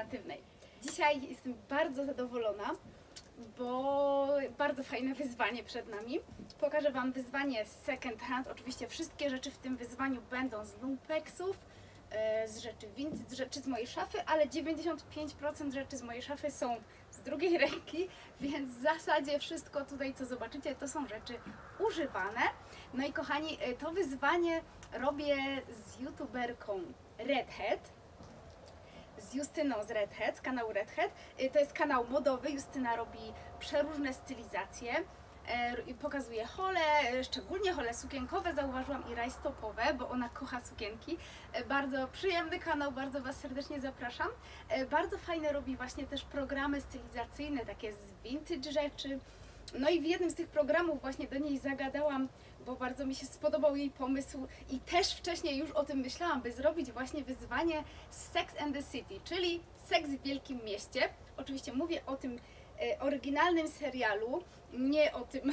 kreatywnej. Dzisiaj jestem bardzo zadowolona, bo bardzo fajne wyzwanie przed nami. Pokażę Wam wyzwanie z second hand. Oczywiście wszystkie rzeczy w tym wyzwaniu będą z lumpexów, e, z rzeczy vintage, z rzeczy z mojej szafy, ale 95% rzeczy z mojej szafy są z drugiej ręki, więc w zasadzie wszystko tutaj, co zobaczycie, to są rzeczy używane. No i kochani, e, to wyzwanie robię z youtuberką Redhead z Justyną z Redhead, z kanału Redhead. Y, To jest kanał modowy. Justyna robi przeróżne stylizacje. e, Pokazuje hole, e, szczególnie hole sukienkowe, zauważyłam i rajstopowe, bo ona kocha sukienki. E, Bardzo przyjemny kanał, bardzo Was serdecznie zapraszam. Bardzo fajne robi właśnie też programy stylizacyjne, takie z vintage rzeczy. No i w jednym z tych programów właśnie do niej zagadałam, bo bardzo mi się spodobał jej pomysł i też wcześniej już o tym myślałam, by zrobić właśnie wyzwanie Sex and the City, czyli seks w wielkim mieście. Oczywiście mówię o tym e, oryginalnym serialu, nie o tym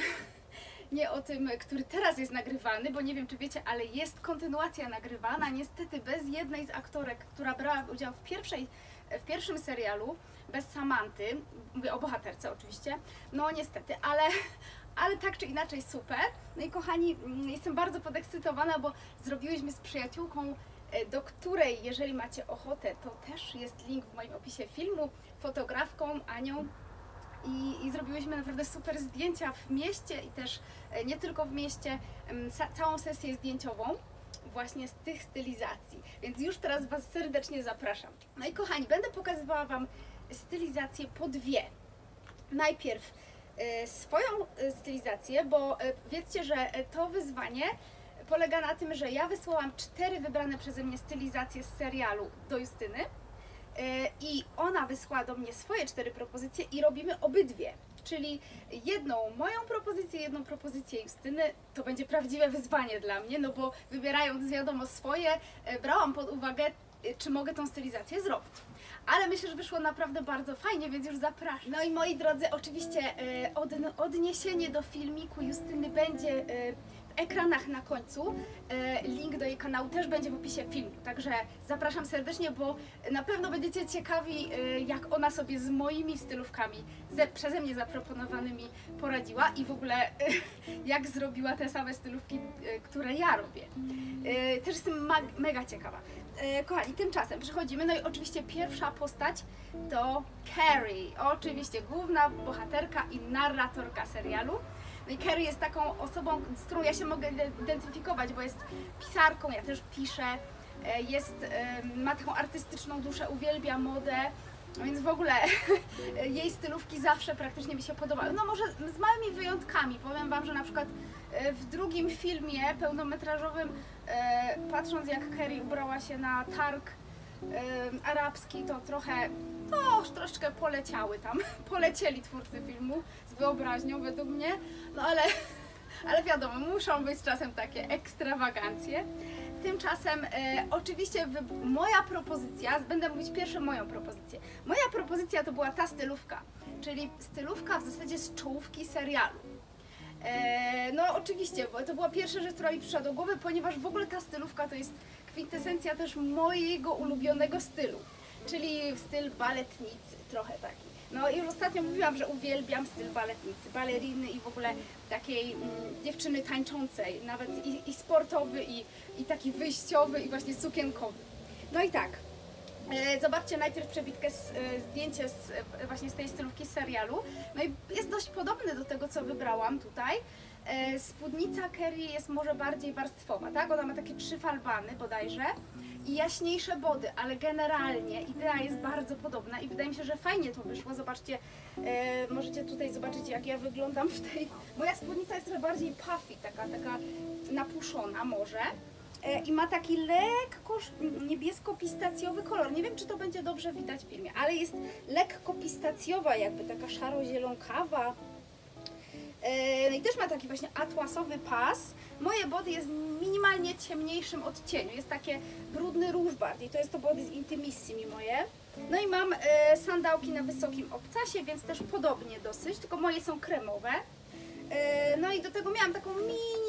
nie o tym, który teraz jest nagrywany, bo nie wiem czy wiecie, ale jest kontynuacja nagrywana, niestety bez jednej z aktorek, która brała udział w, pierwszej, w pierwszym serialu, bez Samanty, mówię o bohaterce oczywiście, no niestety, ale, ale tak czy inaczej super. No i kochani, mm, jestem bardzo podekscytowana, bo zrobiłyśmy z przyjaciółką, e, do której, jeżeli macie ochotę, to też jest link w moim opisie filmu, fotografką Anią i, i zrobiłyśmy naprawdę super zdjęcia w mieście i też e, nie tylko w mieście, sa, całą sesję zdjęciową właśnie z tych stylizacji. Więc już teraz Was serdecznie zapraszam. No i kochani, będę pokazywała Wam stylizację po dwie. Najpierw swoją e, stylizację, bo e, wiedzcie, że e, to wyzwanie polega na tym, że ja wysłałam cztery wybrane przeze mnie stylizacje z serialu do Justyny. E, i ona wysłała do mnie swoje cztery propozycje i robimy obydwie. Czyli jedną moją propozycję, jedną propozycję Justyny. To będzie prawdziwe wyzwanie dla mnie, no bo wybierając wiadomo swoje, e, brałam pod uwagę, e, czy mogę tą stylizację zrobić. Ale myślę, że wyszło naprawdę bardzo fajnie, więc już zapraszam. No i moi drodzy, oczywiście e, odn- odniesienie do filmiku Justyny będzie e, w ekranach na końcu. E, Link do jej kanału też będzie w opisie filmu, także zapraszam serdecznie, bo na pewno będziecie ciekawi, jak ona sobie z moimi stylówkami, ze, przeze mnie zaproponowanymi poradziła i w ogóle jak zrobiła te same stylówki, które ja robię. Też jestem mega ciekawa. E, Kochani, tymczasem przechodzimy, no i oczywiście pierwsza postać to Carrie, oczywiście główna bohaterka i narratorka serialu. No i Carrie jest taką osobą, z którą ja się mogę identyfikować, bo jest pisarką, ja też piszę, e, jest, ma taką artystyczną duszę, uwielbia modę, więc w ogóle jej stylówki zawsze praktycznie mi się podobały. No może z małymi wyjątkami. Powiem Wam, że na przykład e, w drugim filmie pełnometrażowym, e, patrząc jak Carrie ubrała się na targ e, arabski, to trochę, no troszeczkę poleciały tam, polecieli twórcy filmu z wyobraźnią według mnie, no ale, ale wiadomo, muszą być czasem takie ekstrawagancje. Tymczasem e, oczywiście moja propozycja, będę mówić pierwszą moją propozycję. Moja propozycja to była ta stylówka, czyli stylówka w zasadzie z czołówki serialu. E, no oczywiście, bo to była pierwsza rzecz, która mi przyszła do głowy, ponieważ w ogóle ta stylówka to jest kwintesencja też mojego ulubionego stylu, czyli styl baletnicy, trochę taki. No i już ostatnio mówiłam, że uwielbiam styl baletnicy, baleriny i w ogóle takiej mm, dziewczyny tańczącej, nawet i, i sportowy, i, i taki wyjściowy, i właśnie sukienkowy. No i tak, E, Zobaczcie najpierw przebitkę, z, e, zdjęcie z, e, właśnie z tej stylówki z serialu. No i jest dość podobny do tego, co wybrałam tutaj. E, Spódnica Kerry jest może bardziej warstwowa, tak? Ona ma takie trzy falbany bodajże i jaśniejsze body, ale generalnie idea jest bardzo podobna i wydaje mi się, że fajnie to wyszło. Zobaczcie, e, możecie tutaj zobaczyć, jak ja wyglądam w tej... Moja spódnica jest trochę bardziej puffy, taka, taka napuszona może. E, i ma taki lekko niebiesko-pistacjowy kolor. Nie wiem, czy to będzie dobrze widać w filmie, ale jest lekko pistacjowa, jakby taka szaro-zielonkawa. E, No i też ma taki właśnie atłasowy pas. Moje body jest minimalnie ciemniejszym odcieniu. Jest takie brudny róż bardziej. To jest to body z Intimissimi moje. No i mam e, sandałki na wysokim obcasie, więc też podobnie dosyć, tylko moje są kremowe. E, No i do tego miałam taką mini,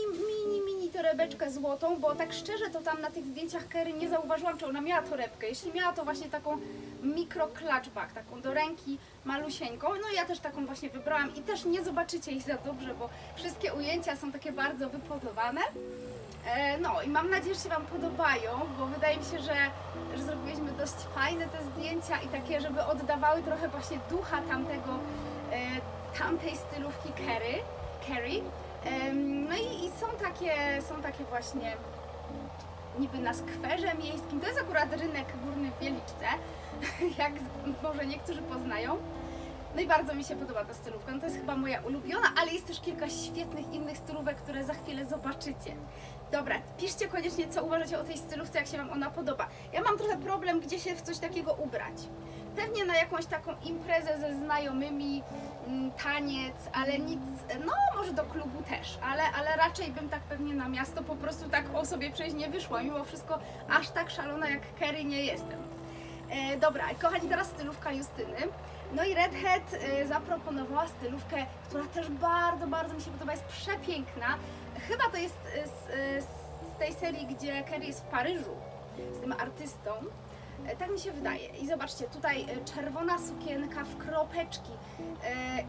torebeczkę złotą, bo tak szczerze to tam na tych zdjęciach Kerry nie zauważyłam, czy ona miała torebkę. Jeśli miała, to właśnie taką mikro clutchback, taką do ręki malusieńką. No ja też taką właśnie wybrałam i też nie zobaczycie ich za dobrze, bo wszystkie ujęcia są takie bardzo wypozowane. E, No i mam nadzieję, że się Wam podobają, bo wydaje mi się, że, że zrobiliśmy dość fajne te zdjęcia i takie, żeby oddawały trochę właśnie ducha tamtego, e, tamtej stylówki Kerry. Kerry. No i, i są, takie, są takie właśnie niby na skwerze miejskim. To jest akurat rynek górny w Wieliczce, jak może niektórzy poznają. No i bardzo mi się podoba ta stylówka. No to jest chyba moja ulubiona, ale jest też kilka świetnych innych stylówek, które za chwilę zobaczycie. Dobra, piszcie koniecznie, co uważacie o tej stylówce, jak się Wam ona podoba. Ja mam trochę problem, gdzie się w coś takiego ubrać. Pewnie na jakąś taką imprezę ze znajomymi, taniec, ale nic, no może do klubu też, ale, ale raczej bym tak pewnie na miasto po prostu tak o sobie przejść nie wyszła. Mimo wszystko aż tak szalona jak Kerry nie jestem. E, dobra, kochani, teraz stylówka Justyny. No i Red Hat e, zaproponowała stylówkę, która też bardzo, bardzo mi się podoba, jest przepiękna. Chyba to jest e, z, e, z tej serii, gdzie Kerry jest w Paryżu z tym artystą. E, Tak mi się wydaje. I zobaczcie, tutaj e, czerwona sukienka w kropeczki, e,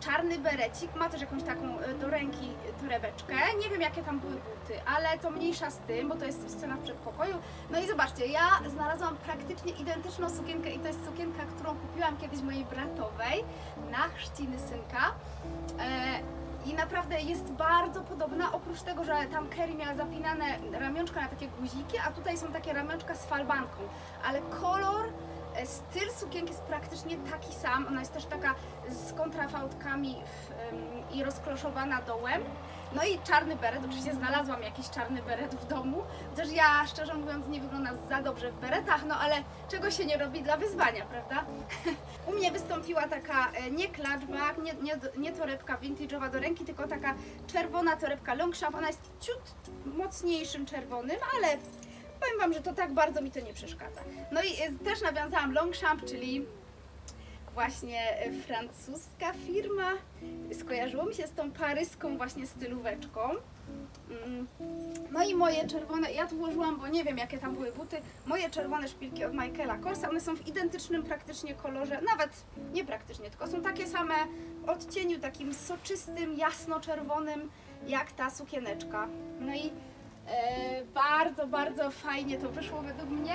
czarny berecik, ma też jakąś taką do ręki torebeczkę. Nie wiem jakie tam były buty, ale to mniejsza z tym, bo to jest scena w przedpokoju. No i zobaczcie, ja znalazłam praktycznie identyczną sukienkę i to jest sukienka, którą kupiłam kiedyś mojej bratowej na chrzciny synka. I naprawdę jest bardzo podobna, oprócz tego, że tam Kerry miała zapinane ramionczka na takie guziki, a tutaj są takie ramionczka z falbanką. Ale kolor, styl sukienki jest praktycznie taki sam. Ona jest też taka z em, i rozkloszowana dołem. No i czarny beret, oczywiście znalazłam jakiś czarny beret w domu, chociaż ja szczerze mówiąc nie wyglądam za dobrze w beretach, no ale czego się nie robi dla wyzwania, prawda? U mnie wystąpiła taka e, nie clutchback, nie, nie, nie torebka vintage'owa do ręki, tylko taka czerwona torebka longshank. Ona jest ciut mocniejszym czerwonym, ale powiem Wam, że to tak bardzo mi to nie przeszkadza. No i e, też nawiązałam longshank, czyli właśnie e, francuska firma. Skojarzyło mi się z tą paryską właśnie stylóweczką. Mm. No i moje czerwone, ja tu włożyłam, bo nie wiem jakie tam były buty, moje czerwone szpilki od Michaela Korsa, one są w identycznym praktycznie kolorze, nawet nie praktycznie, tylko są takie same w odcieniu takim soczystym, jasno-czerwonym, jak ta sukieneczka. No i bardzo, bardzo fajnie to wyszło według mnie.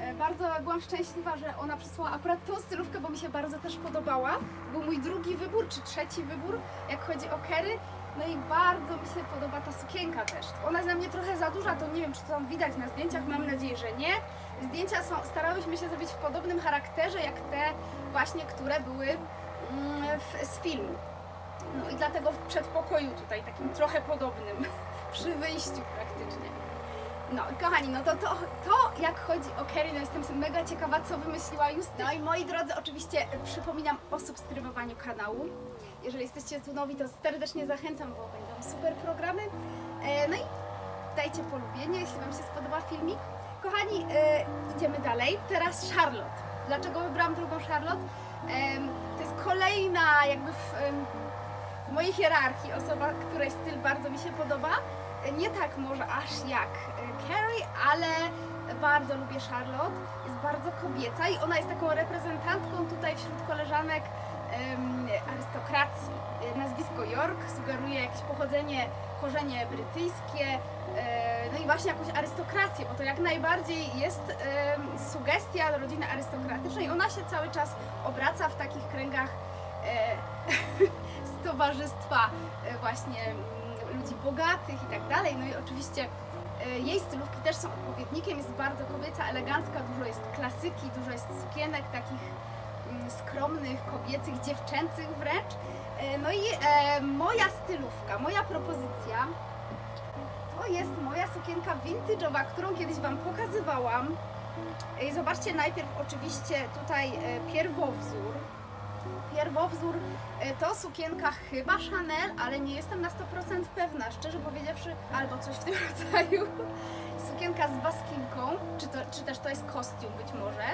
E, Bardzo byłam szczęśliwa, że ona przysłała akurat tą stylówkę, bo mi się bardzo też podobała. Był mój drugi wybór, czy trzeci wybór, jak chodzi o Kerry. No i bardzo mi się podoba ta sukienka też. Ona jest na mnie trochę za duża, to nie wiem, czy to tam widać na zdjęciach, mam nadzieję, że nie. Zdjęcia są, starałyśmy się zrobić w podobnym charakterze, jak te właśnie, które były mm, w, z filmu. No i dlatego w przedpokoju tutaj, takim trochę podobnym, przy wyjściu praktycznie. No, kochani, no to, to, to jak chodzi o Kerry, no jestem mega ciekawa, co wymyśliła Justyna. No i moi drodzy, oczywiście przypominam o subskrybowaniu kanału. Jeżeli jesteście tu nowi, to serdecznie zachęcam, bo będą super programy. E, no i dajcie polubienie, jeśli Wam się spodoba filmik. Kochani, e, idziemy dalej. Teraz Charlotte. Dlaczego wybrałam drugą Charlotte? To jest kolejna jakby w mojej hierarchii osoba, której styl bardzo mi się podoba. Nie tak może aż jak e, Carrie, ale bardzo lubię Charlotte. Jest bardzo kobieca i ona jest taką reprezentantką tutaj wśród koleżanek em, arystokracji. E, Nazwisko York sugeruje jakieś pochodzenie, korzenie brytyjskie, e, no i właśnie jakąś arystokrację, bo to jak najbardziej jest em, sugestia rodziny arystokratycznej. Ona się cały czas obraca w takich kręgach towarzystwa e, właśnie mm, ludzi bogatych i tak dalej. No i oczywiście e, jej stylówki też są odpowiednikiem, jest bardzo kobieca, elegancka, dużo jest klasyki, dużo jest sukienek takich mm, skromnych, kobiecych, dziewczęcych wręcz. E, No i moja stylówka, moja propozycja to jest moja sukienka vintage'owa, którą kiedyś Wam pokazywałam. I zobaczcie najpierw oczywiście tutaj pierwowzór. Pierwowzór e, to sukienka chyba Chanel, ale nie jestem na 100% pewna, szczerze powiedziawszy, albo coś w tym rodzaju. Sukienka z baskinką, czy, to, czy też to jest kostium być może.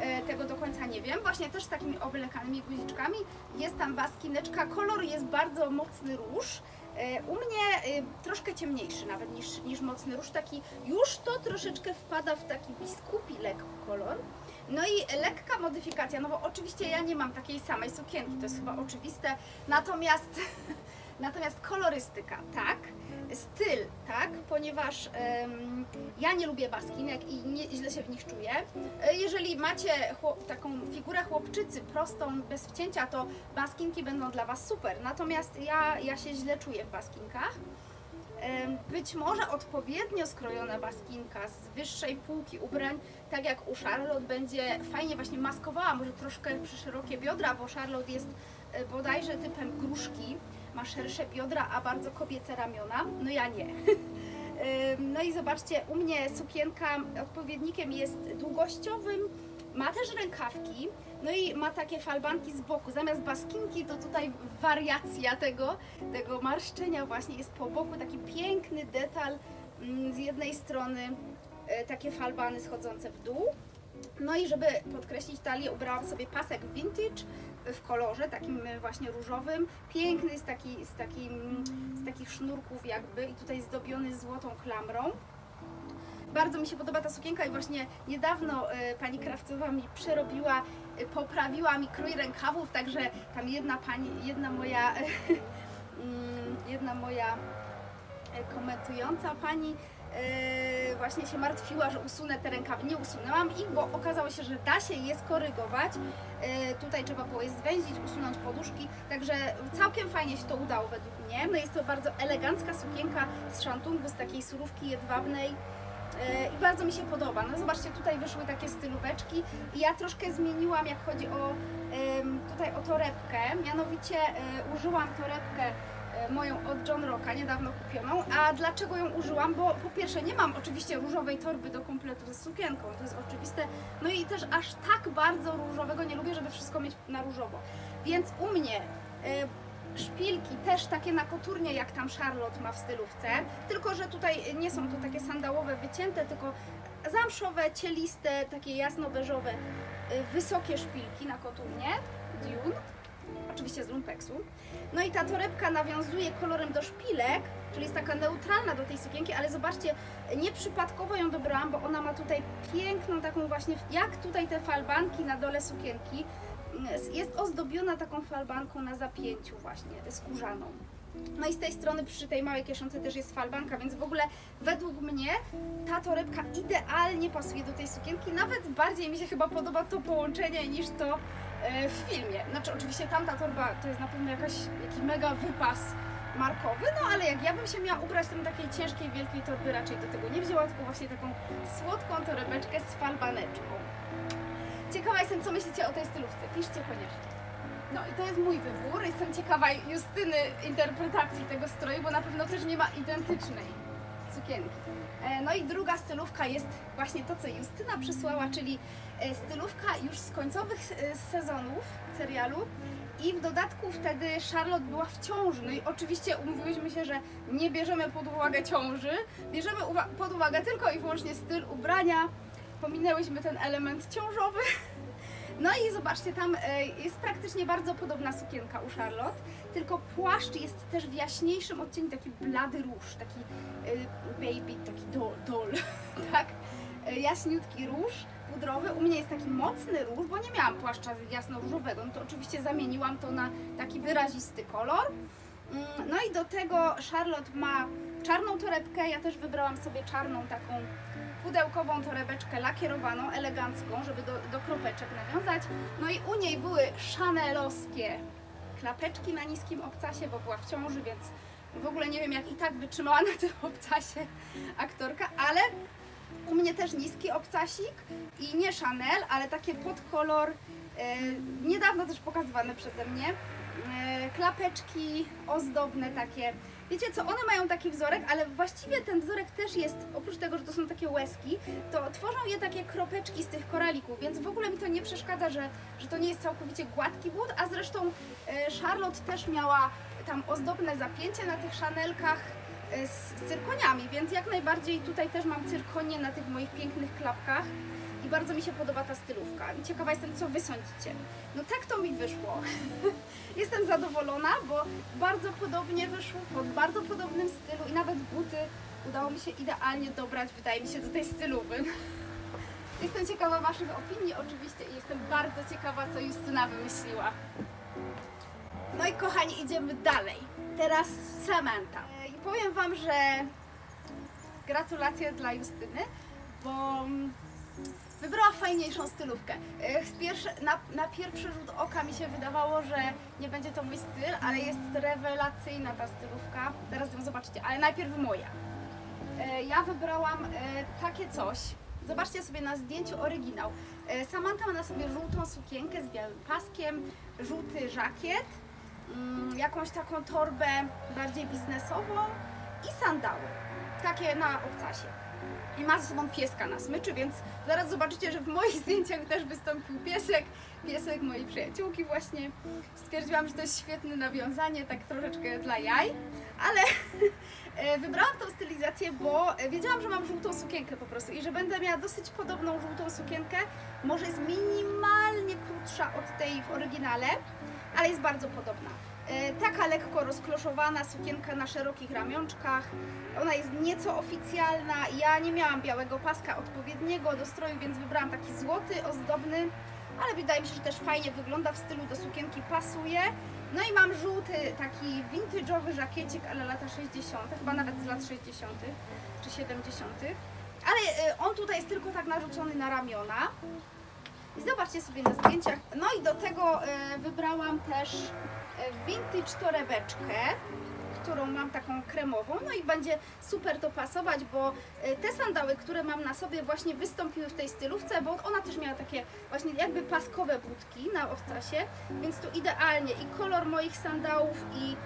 E, Tego do końca nie wiem. Właśnie też z takimi oblekanymi guziczkami. Jest tam baskineczka. Kolor jest bardzo mocny róż. E, U mnie troszkę ciemniejszy nawet niż, niż mocny róż, taki już to troszeczkę wpada w taki biskupi lekko kolor. No i lekka modyfikacja, no bo oczywiście ja nie mam takiej samej sukienki, to jest chyba oczywiste, natomiast, natomiast kolorystyka, tak, styl, tak, ponieważ em, ja nie lubię baskinek i nie, źle się w nich czuję. E, Jeżeli macie chłop, taką figurę chłopczycy prostą, bez wcięcia, to baskinki będą dla Was super, natomiast ja, ja się źle czuję w baskinkach. Być może odpowiednio skrojona baskinka z wyższej półki ubrań, tak jak u Charlotte, będzie fajnie właśnie maskowała, może troszkę przy szerokie biodra, bo Charlotte jest e, bodajże typem gruszki, ma szersze biodra, a bardzo kobiece ramiona. No ja nie. No i zobaczcie, u mnie sukienka odpowiednikiem jest długościowym, ma też rękawki, no i ma takie falbanki z boku. Zamiast baskinki to tutaj wariacja tego, tego marszczenia właśnie jest po boku, taki piękny detal mm, z jednej strony e, takie falbany schodzące w dół. No i żeby podkreślić talię, ubrałam sobie pasek vintage w kolorze takim właśnie różowym. Piękny z, taki, z, takim, z takich sznurków jakby i tutaj zdobiony złotą klamrą. Bardzo mi się podoba ta sukienka i właśnie niedawno e, pani krawcowa mi przerobiła, e, poprawiła mi krój rękawów, także tam jedna pani, jedna moja, mm, jedna moja e, komentująca pani właśnie się martwiła, że usunę te rękawy. Nie usunęłam ich, bo okazało się, że da się je skorygować. Tutaj trzeba było je zwęzić, usunąć poduszki, także całkiem fajnie się to udało według mnie. No jest to bardzo elegancka sukienka z szantungu, z takiej surówki jedwabnej. E, i bardzo mi się podoba. No zobaczcie, tutaj wyszły takie stylóweczki i ja troszkę zmieniłam, jak chodzi o tutaj o torebkę, mianowicie e, użyłam torebkę e, moją od John Rocka, niedawno kupioną. A dlaczego ją użyłam? Bo po pierwsze nie mam oczywiście różowej torby do kompletu z sukienką, to jest oczywiste. No i też aż tak bardzo różowego nie lubię, żeby wszystko mieć na różowo. Więc u mnie szpilki też takie na koturnie jak tam Charlotte ma w stylówce, tylko że tutaj nie są to takie sandałowe wycięte, tylko zamszowe, cieliste, takie jasno-beżowe, y, wysokie szpilki na koturnie, Dune, oczywiście z lumpeksu. No i ta torebka nawiązuje kolorem do szpilek, czyli jest taka neutralna do tej sukienki, ale zobaczcie, nieprzypadkowo ją dobrałam, bo ona ma tutaj piękną taką właśnie, jak tutaj te falbanki na dole sukienki, jest ozdobiona taką falbanką na zapięciu właśnie, skórzaną. No i z tej strony przy tej małej kieszonce też jest falbanka, więc w ogóle według mnie ta torebka idealnie pasuje do tej sukienki. Nawet bardziej mi się chyba podoba to połączenie niż to e, w filmie. Znaczy oczywiście tamta torba to jest na pewno jakaś, jakiś mega wypas markowy, no ale jak ja bym się miała ubrać, bym takiej ciężkiej, wielkiej torby raczej do tego nie wzięła, tylko właśnie taką słodką torebeczkę z falbaneczką. Ciekawa jestem, co myślicie o tej stylówce. Piszcie koniecznie. No i to jest mój wybór. Jestem ciekawa Justyny interpretacji tego stroju, bo na pewno też nie ma identycznej sukienki. E, No i druga stylówka jest właśnie to, co Justyna przysłała, czyli e, stylówka już z końcowych e, sezonów serialu. I w dodatku wtedy Charlotte była w ciąży. No i oczywiście umówiłyśmy się, że nie bierzemy pod uwagę ciąży, bierzemy pod uwagę tylko i wyłącznie styl ubrania. Pominęłyśmy ten element ciążowy. No i zobaczcie, tam e, jest praktycznie bardzo podobna sukienka u Charlotte, tylko płaszcz jest też w jaśniejszym odcieniu, taki blady róż, taki e, baby, taki doll, doll tak? E, Jaśniutki róż pudrowy. U mnie jest taki mocny róż, bo nie miałam płaszcza jasno-różowego, no to oczywiście zamieniłam to na taki wyrazisty kolor. Mm, No i do tego Charlotte ma czarną torebkę, ja też wybrałam sobie czarną taką pudełkową torebeczkę lakierowaną, elegancką, żeby do, do kropeczek nawiązać. No i u niej były chanelowskie klapeczki na niskim obcasie, bo była w ciąży, więc w ogóle nie wiem jak i tak wytrzymała na tym obcasie aktorka, ale u mnie też niski obcasik i nie Chanel, ale takie pod kolor, e, niedawno też pokazywane przeze mnie, e, klapeczki ozdobne takie. Wiecie co, one mają taki wzorek, ale właściwie ten wzorek też jest, oprócz tego, że to są takie łezki, to tworzą je takie kropeczki z tych koralików, więc w ogóle mi to nie przeszkadza, że, że to nie jest całkowicie gładki but, a zresztą e, Charlotte też miała tam ozdobne zapięcie na tych szanelkach e, z, z cyrkoniami, więc jak najbardziej tutaj też mam cyrkonie na tych moich pięknych klapkach. I bardzo mi się podoba ta stylówka. Ciekawa jestem, co Wy sądzicie. No tak to mi wyszło. jestem zadowolona, bo bardzo podobnie wyszło, pod bardzo podobnym stylu i nawet buty udało mi się idealnie dobrać, wydaje mi się, do tej stylowy. Jestem ciekawa Waszych opinii oczywiście i jestem bardzo ciekawa, co Justyna wymyśliła. No i kochani, idziemy dalej. Teraz Samantha. I powiem Wam, że gratulacje dla Justyny, bo mm, wybrała fajniejszą stylówkę. Na, na pierwszy rzut oka mi się wydawało, że nie będzie to mój styl, ale jest rewelacyjna ta stylówka. Teraz ją zobaczycie, ale najpierw moja. E, Ja wybrałam e, takie coś. Zobaczcie sobie na zdjęciu oryginał. E, Samantha ma na sobie żółtą sukienkę z białym paskiem, żółty żakiet, mm, jakąś taką torbę bardziej biznesową i sandały. Takie na obcasie. I ma ze sobą pieska na smyczy, więc zaraz zobaczycie, że w moich zdjęciach też wystąpił piesek. Piesek mojej przyjaciółki właśnie. Stwierdziłam, że to jest świetne nawiązanie, tak troszeczkę dla jaj. Ale e, wybrałam tą stylizację, bo wiedziałam, że mam żółtą sukienkę po prostu i że będę miała dosyć podobną żółtą sukienkę. Może jest minimalnie krótsza od tej w oryginale, ale jest bardzo podobna. E, Taka lekko rozkloszowana sukienka na szerokich ramionczkach. Ona jest nieco oficjalna. Ja nie miałam białego paska odpowiedniego do stroju, więc wybrałam taki złoty, ozdobny, ale wydaje mi się, że też fajnie wygląda w stylu do sukienki, pasuje. No i mam żółty, taki vintage'owy żakiecik, ale lata 60., chyba nawet z lat 60. czy 70. Ale e, on tutaj jest tylko tak narzucony na ramiona. I zobaczcie sobie na zdjęciach. No i do tego e, wybrałam też vintage torebeczkę, którą mam taką kremową. No i będzie super to pasować, bo e, te sandały, które mam na sobie właśnie wystąpiły w tej stylówce, bo ona też miała takie właśnie jakby paskowe budki na obcasie, więc tu idealnie i kolor moich sandałów i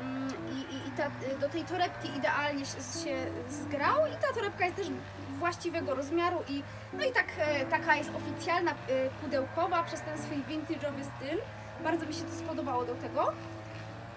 mm, i, i, i ta, do tej torebki idealnie się, się zgrał i ta torebka jest też właściwego rozmiaru i no i tak, e, taka jest oficjalna, e, pudełkowa przez ten swój vintage'owy styl. Bardzo mi się to spodobało do tego.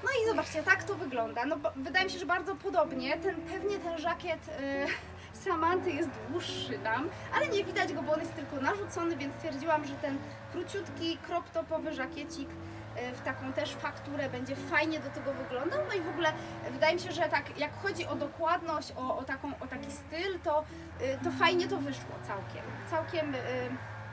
No i zobaczcie, tak to wygląda. No, wydaje mi się, że bardzo podobnie. Ten, pewnie ten żakiet e, Samanty jest dłuższy tam, ale nie widać go, bo on jest tylko narzucony, więc stwierdziłam, że ten króciutki, crop topowy żakiecik e, w taką też fakturę będzie fajnie do tego wyglądał. No i w ogóle e, wydaje mi się, że tak jak chodzi o dokładność, o, o, taką, o taki styl, to, to fajnie to wyszło całkiem. Całkiem,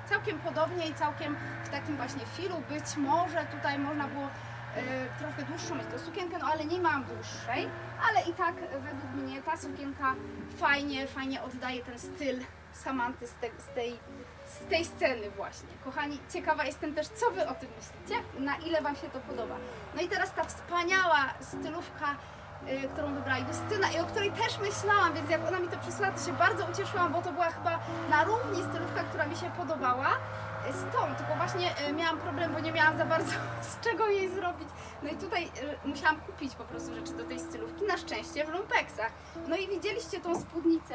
całkiem podobnie i całkiem w takim właśnie filu. Być może tutaj można było e, trochę dłuższą mieć tę sukienkę, no ale nie mam dłuższej, ale i tak e, według mnie ta sukienka fajnie, fajnie oddaje ten styl Samanty z, te, z, tej, z tej sceny właśnie. Kochani, ciekawa jestem też, co Wy o tym myślicie, na ile Wam się to podoba. No i teraz ta wspaniała stylówka, którą wybrała Justyna i o której też myślałam, więc jak ona mi to przysłała, to się bardzo ucieszyłam, bo to była chyba na równi stylówka, która mi się podobała y, z tą, tylko właśnie y, miałam problem, bo nie miałam za bardzo z czego jej zrobić. No i tutaj y, musiałam kupić po prostu rzeczy do tej stylówki, na szczęście w lumpeksach. No i widzieliście tą spódnicę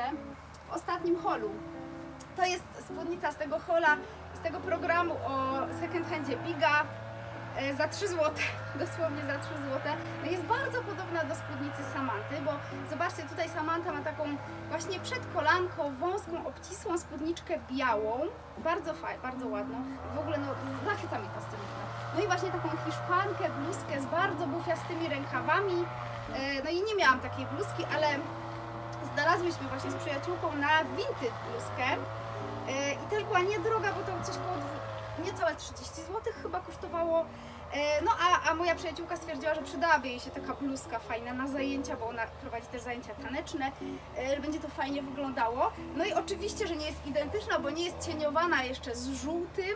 w ostatnim holu. To jest spódnica z tego hola, z tego programu o second handzie Biga za 3 zł, dosłownie za 3 zł. No jest bardzo podobna do spódnicy Samanty, bo zobaczcie, tutaj Samanta ma taką właśnie przed kolanką wąską, obcisłą spódniczkę białą, bardzo fajną, bardzo ładną. W ogóle no zachwyca mi ta stylówka. No i właśnie taką hiszpankę, bluzkę z bardzo bufiastymi rękawami. E, No i nie miałam takiej bluzki, ale znalazłyśmy właśnie z przyjaciółką na vintage bluzkę E, i też była niedroga, bo to coś koło niecałe 30 zł chyba kosztowało. E, No a, a moja przyjaciółka stwierdziła, że przydałaby jej się taka bluzka fajna na zajęcia, bo ona prowadzi też zajęcia taneczne, e, że będzie to fajnie wyglądało. No i oczywiście, że nie jest identyczna, bo nie jest cieniowana jeszcze z żółtym,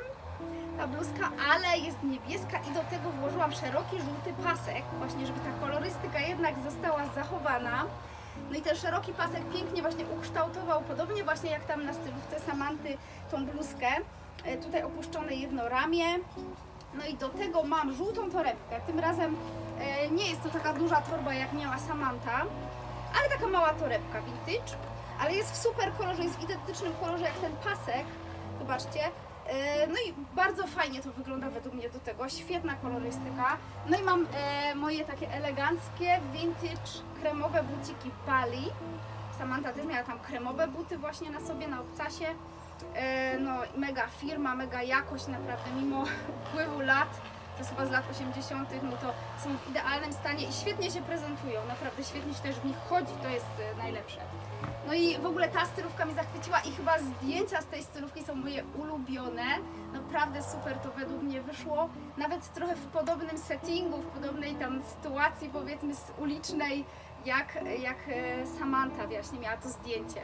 ta bluzka, ale jest niebieska i do tego włożyłam szeroki żółty pasek, właśnie żeby ta kolorystyka jednak została zachowana. No i ten szeroki pasek pięknie właśnie ukształtował, podobnie właśnie jak tam na stylówce Samanty, tą bluzkę. E, Tutaj opuszczone jedno ramię. No i do tego mam żółtą torebkę. Tym razem e, nie jest to taka duża torba jak miała Samanta, ale taka mała torebka vintage. Ale jest w super kolorze, jest w identycznym kolorze jak ten pasek. Zobaczcie. E, No i bardzo fajnie to wygląda według mnie do tego, świetna kolorystyka. No i mam moje takie eleganckie, vintage, kremowe buciki Bali. Samantha też miała tam kremowe buty właśnie na sobie, na obcasie. E, no mega firma, mega jakość naprawdę, mimo upływu lat, to jest chyba z lat 80., no to są w idealnym stanie i świetnie się prezentują, naprawdę świetnie się też w nich chodzi, to jest e, najlepsze. No i w ogóle ta stylówka mnie zachwyciła i chyba zdjęcia z tej stylówki są moje ulubione. Naprawdę super to według mnie wyszło. Nawet trochę w podobnym settingu, w podobnej tam sytuacji powiedzmy ulicznej, jak, jak e, Samantha właśnie miała to zdjęcie.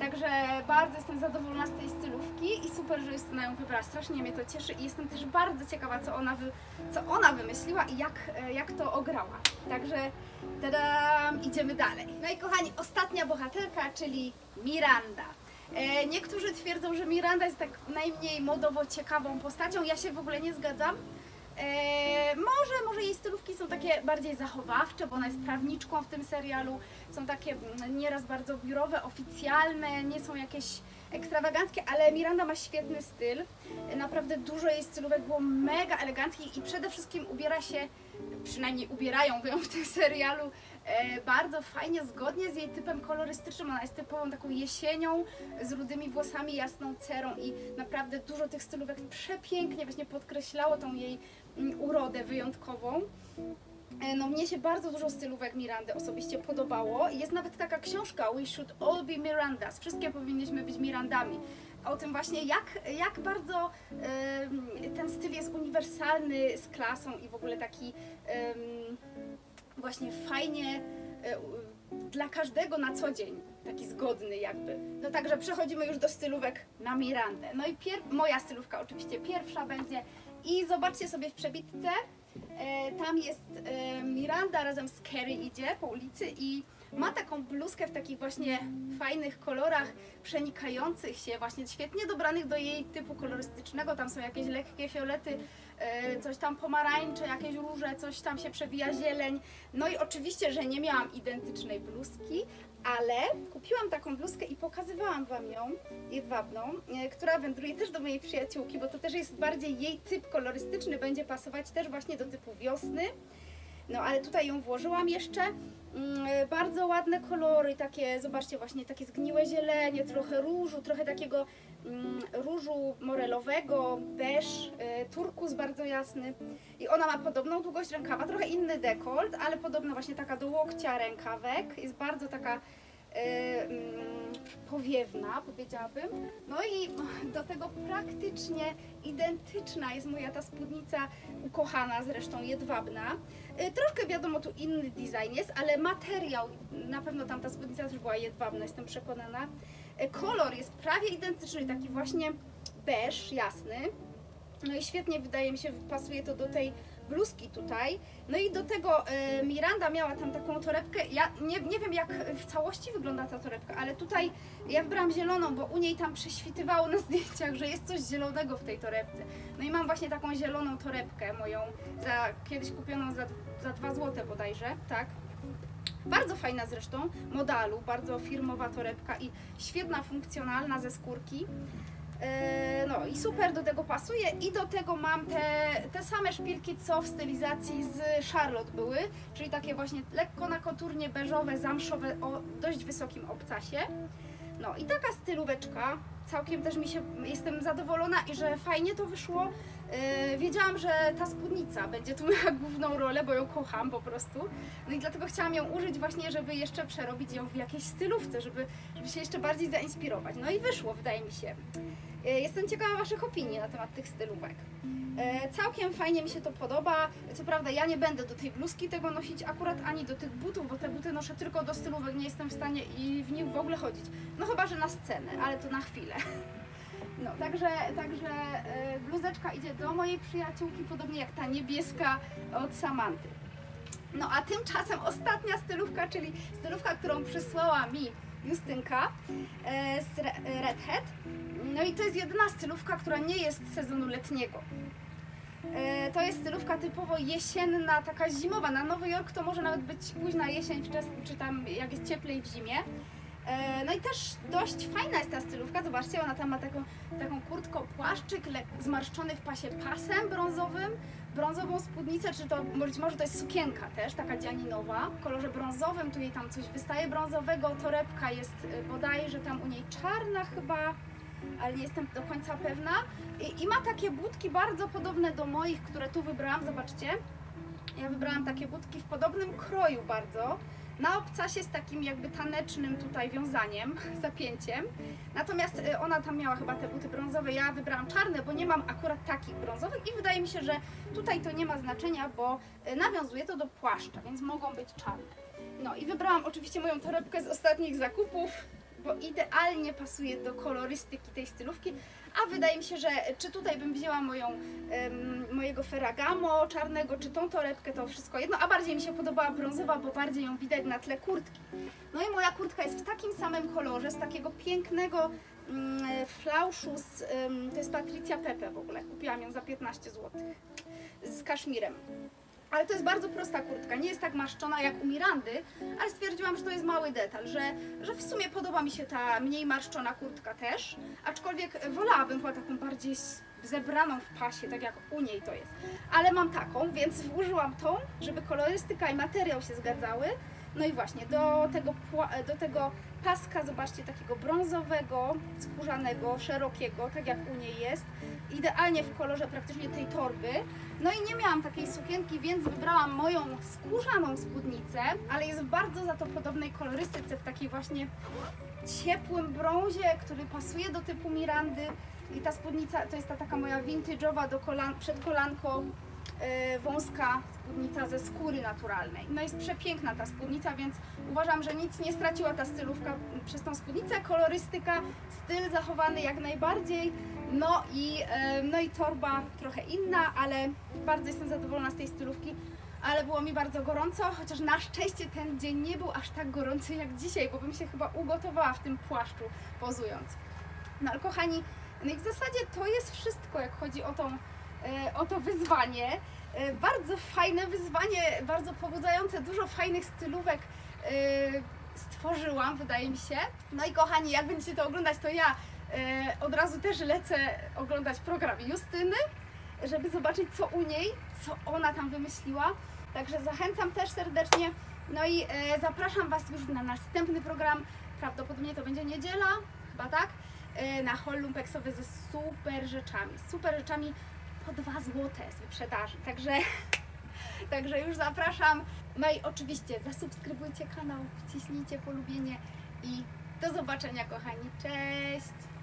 Także bardzo jestem zadowolona z tej stylówki i super, że Justyna ją wybrała. Strasznie mnie to cieszy i jestem też bardzo ciekawa, co ona, wy, co ona wymyśliła i jak, e, jak to ograła. Także tadam, idziemy dalej. No i kochani, ostatnia bohaterka, czyli Miranda. E, niektórzy twierdzą, że Miranda jest tak najmniej modowo ciekawą postacią. Ja się w ogóle nie zgadzam. E, może, może jej stylówki są takie bardziej zachowawcze, bo ona jest prawniczką w tym serialu. Są takie mm, nieraz bardzo biurowe, oficjalne, nie są jakieś ekstrawaganckie, ale Miranda ma świetny styl. Naprawdę dużo jej stylówek było mega eleganckich i przede wszystkim ubiera się, przynajmniej ubierają ją w tym serialu, e, bardzo fajnie, zgodnie z jej typem kolorystycznym. Ona jest typową taką jesienią z rudymi włosami, jasną cerą i naprawdę dużo tych stylówek przepięknie właśnie podkreślało tą jej urodę wyjątkową. E, No mnie się bardzo dużo stylówek Mirandy osobiście podobało. Jest nawet taka książka We Should All Be Mirandas. Wszystkie powinniśmy być Mirandami. O tym właśnie jak, jak bardzo em, ten styl jest uniwersalny z klasą i w ogóle taki em, właśnie fajnie e, u- dla każdego na co dzień. Taki zgodny jakby. No także przechodzimy już do stylówek na Mirandę. No i moja stylówka oczywiście pierwsza będzie i zobaczcie sobie w przebitce, E, tam jest e, Miranda razem z Carrie idzie po ulicy i ma taką bluzkę w takich właśnie fajnych kolorach przenikających się, właśnie świetnie dobranych do jej typu kolorystycznego. Tam są jakieś lekkie fiolety, e, coś tam pomarańcze, jakieś róże, coś tam się przewija zieleń. No i oczywiście, że nie miałam identycznej bluzki, ale kupiłam taką bluzkę i pokazywałam Wam ją, jedwabną, e, która wędruje też do mojej przyjaciółki, bo to też jest bardziej jej typ kolorystyczny, będzie pasować też właśnie do typu wiosny. No ale tutaj ją włożyłam jeszcze. Mm, e, Bardzo ładne kolory, takie, zobaczcie, właśnie takie zgniłe zielenie, trochę różu, trochę takiego mm, różu morelowego, beż, e, turkus bardzo jasny. I ona ma podobną długość rękawa, trochę inny dekolt, ale podobna właśnie taka do łokcia rękawek. Jest bardzo taka powiewna, powiedziałabym. No i do tego praktycznie identyczna jest moja ta spódnica ukochana, zresztą jedwabna. E, Troszkę wiadomo, tu inny design jest, ale materiał, na pewno tam ta spódnica też była jedwabna, jestem przekonana. E, Kolor jest prawie identyczny, taki właśnie beż, jasny. No i świetnie wydaje mi się, pasuje to do tej bluzki tutaj. No i do tego e, Miranda miała tam taką torebkę. Ja nie, nie wiem jak w całości wygląda ta torebka, ale tutaj ja wybrałam zieloną, bo u niej tam prześwitywało na zdjęciach, że jest coś zielonego w tej torebce. No i mam właśnie taką zieloną torebkę moją, za, kiedyś kupioną za, za 2 zł bodajże, tak? Bardzo fajna zresztą, modalu, bardzo firmowa torebka i świetna, funkcjonalna ze skórki. E, No i super do tego pasuje i do tego mam te, te same szpilki co w stylizacji z Charlotte były, czyli takie właśnie lekko na koturnie beżowe, zamszowe o dość wysokim obcasie. No i taka stylóweczka, całkiem też mi się, jestem zadowolona i że fajnie to wyszło. E, Wiedziałam, że ta spódnica będzie tu miała główną rolę, bo ją kocham po prostu. No i dlatego chciałam ją użyć właśnie, żeby jeszcze przerobić ją w jakiejś stylówce, żeby, żeby się jeszcze bardziej zainspirować. No i wyszło, wydaje mi się. E, Jestem ciekawa Waszych opinii na temat tych stylówek. E, Całkiem fajnie mi się to podoba. Co prawda ja nie będę do tej bluzki tego nosić akurat ani do tych butów, bo te buty noszę tylko do stylówek, nie jestem w stanie i w nich w ogóle chodzić. No chyba, że na scenę, ale to na chwilę. No, także, także e, bluzeczka idzie do mojej przyjaciółki, podobnie jak ta niebieska od Samanty. No a tymczasem ostatnia stylówka, czyli stylówka, którą przysłała mi Justynka z Re- Red Hat. No i to jest jedyna stylówka, która nie jest sezonu letniego. E, To jest stylówka typowo jesienna, taka zimowa. Na Nowy Jork to może nawet być późna jesień, wczesna, czy tam jak jest cieplej w zimie. E, No i też dość fajna jest ta stylówka. Zobaczcie, ona tam ma taką, taką kurtką płaszczyk zmarszczony w pasie pasem brązowym, brązową spódnicę, czy to być może to jest sukienka też, taka dzianinowa, w kolorze brązowym, tu jej tam coś wystaje brązowego, torebka jest y, bodajże tam u niej czarna chyba, ale nie jestem do końca pewna. I, I ma takie budki bardzo podobne do moich, które tu wybrałam, zobaczcie. Ja wybrałam takie budki w podobnym kroju bardzo. Na obcasie z takim jakby tanecznym tutaj wiązaniem, zapięciem. Natomiast y, ona tam miała chyba te buty brązowe, ja wybrałam czarne, bo nie mam akurat takich brązowych i wydaje mi się, że tutaj to nie ma znaczenia, bo y, nawiązuje to do płaszcza, więc mogą być czarne. No i wybrałam oczywiście moją torebkę z ostatnich zakupów, bo idealnie pasuje do kolorystyki tej stylówki, a wydaje mi się, że czy tutaj bym wzięła moją, em, mojego Ferragamo czarnego, czy tą torebkę, to wszystko jedno, a bardziej mi się podobała brązowa, bo bardziej ją widać na tle kurtki. No i moja kurtka jest w takim samym kolorze, z takiego pięknego mm, flauszu, z, em, to jest Patricia Pepe w ogóle, kupiłam ją za 15 zł, z kaszmirem. Ale to jest bardzo prosta kurtka, nie jest tak marszczona jak u Mirandy, ale stwierdziłam, że to jest mały detal, że, że w sumie podoba mi się ta mniej marszczona kurtka też, aczkolwiek wolałabym była taką bardziej zebraną w pasie, tak jak u niej to jest. Ale mam taką, więc użyłam tą, żeby kolorystyka i materiał się zgadzały. No i właśnie, do tego, do tego paska, zobaczcie, takiego brązowego, skórzanego, szerokiego, tak jak u niej jest. Idealnie w kolorze praktycznie tej torby. No i nie miałam takiej sukienki, więc wybrałam moją skórzaną spódnicę, ale jest w bardzo za to podobnej kolorystyce, w takiej właśnie ciepłym brązie, który pasuje do typu Mirandy. I ta spódnica to jest ta taka moja vintage'owa do kolan, wąska spódnica ze skóry naturalnej. No jest przepiękna ta spódnica, więc uważam, że nic nie straciła ta stylówka przez tą spódnicę. Kolorystyka, styl zachowany jak najbardziej. No i, e, no i torba trochę inna, ale bardzo jestem zadowolona z tej stylówki. Ale było mi bardzo gorąco, chociaż na szczęście ten dzień nie był aż tak gorący jak dzisiaj, bo bym się chyba ugotowała w tym płaszczu pozując. No ale kochani, no i w zasadzie to jest wszystko, jak chodzi o, tą, e, o to wyzwanie. E, Bardzo fajne wyzwanie, bardzo pobudzające, dużo fajnych stylówek e, stworzyłam, wydaje mi się. No i kochani, jak będziecie to oglądać, to ja e, od razu też lecę oglądać program Justyny, żeby zobaczyć co u niej, co ona tam wymyśliła. Także zachęcam też serdecznie. No i e, zapraszam Was już na następny program. Prawdopodobnie to będzie niedziela, chyba tak, e, na hol lumpeksowy ze super rzeczami. Super rzeczami po 2 złote z wyprzedaży. Także, także już zapraszam. No i oczywiście zasubskrybujcie kanał, wciśnijcie polubienie i do zobaczenia kochani. Cześć!